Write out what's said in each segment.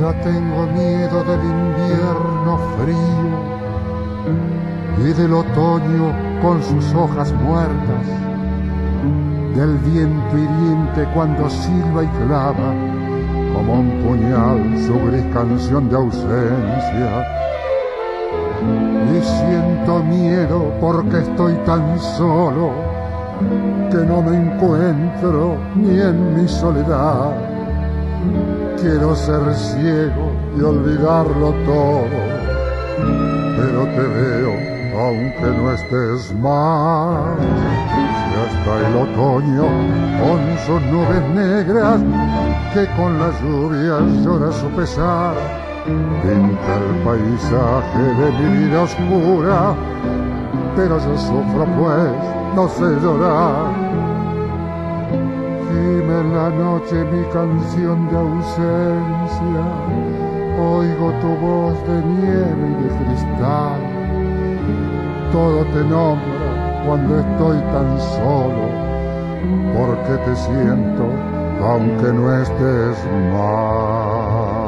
del invierno frío y del otoño con sus hojas muertas, del viento hiriente cuando silba y clava como un puñal su gris canción de ausencia. Y siento miedo porque estoy tan solo que no me encuentro ni en mi soledad. Quiero ser ciego y olvidarlo todo, pero te veo aunque no estés más. Y hasta el otoño con sus nubes negras que con las lluvias llora su pesar. Pinta el paisaje de mi vida oscura, pero yo sufro pues, no sé llorar. En la noche mi canción de ausencia, oigo tu voz de nieve y de cristal. Todo te nombra cuando estoy tan solo, porque te siento aunque no estés mal.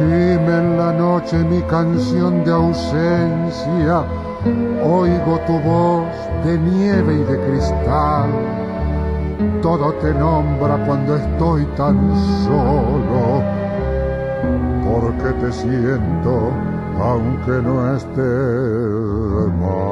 Gime en la noche mi canción de ausencia, oigo tu voz de nieve y de cristal. Todo te nombra cuando estoy tan solo, porque te siento aunque no estés mal.